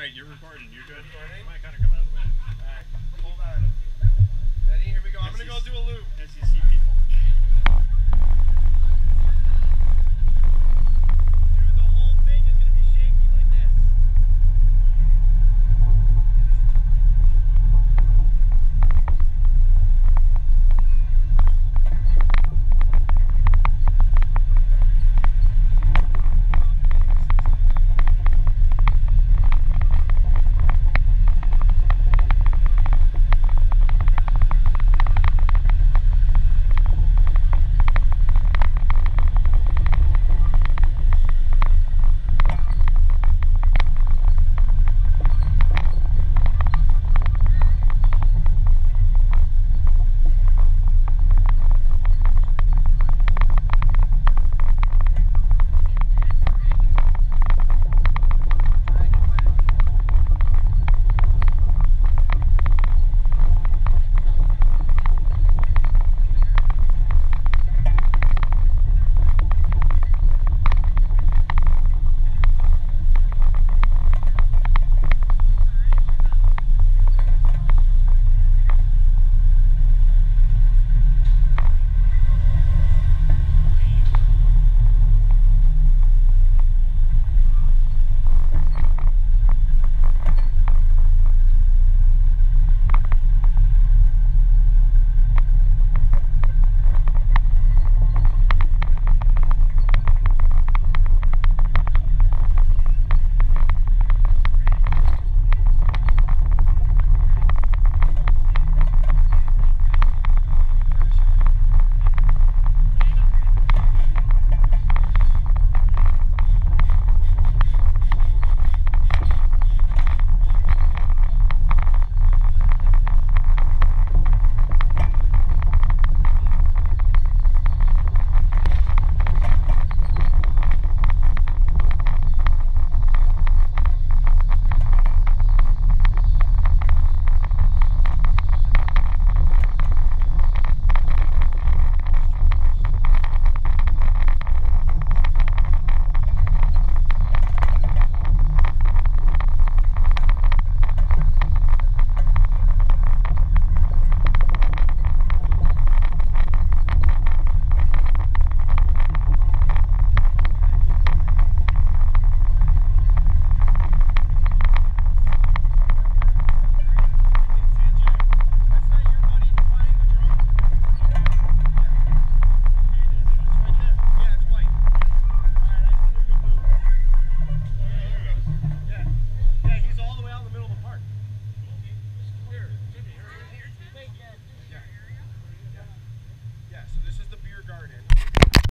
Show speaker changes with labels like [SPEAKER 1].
[SPEAKER 1] All right, you're recording. You're good.
[SPEAKER 2] Recording?
[SPEAKER 1] Come on, Connor, come out of the way.
[SPEAKER 2] Alright, hold